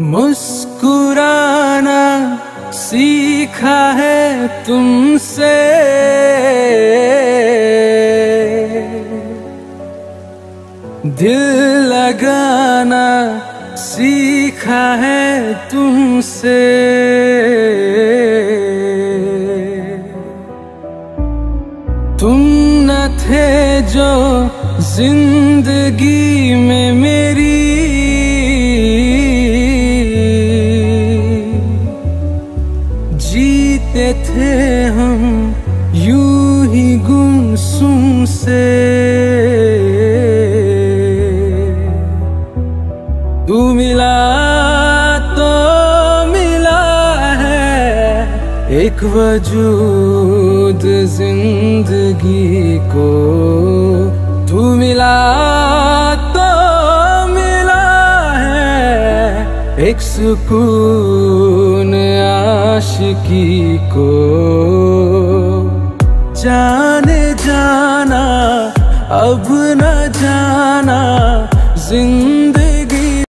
मुस्कुराना सीखा है तुमसे। दिल लगाना सीखा है तुमसे। तुम न थे जो ज़िंदगी में मेरी थे हम, यू ही गुमसुम से। तू मिला तो मिला है, एक वजूद ज़िंदगी को। एक सुकून आशिकी को। जाने जाना अब न जाना ज़िंदगी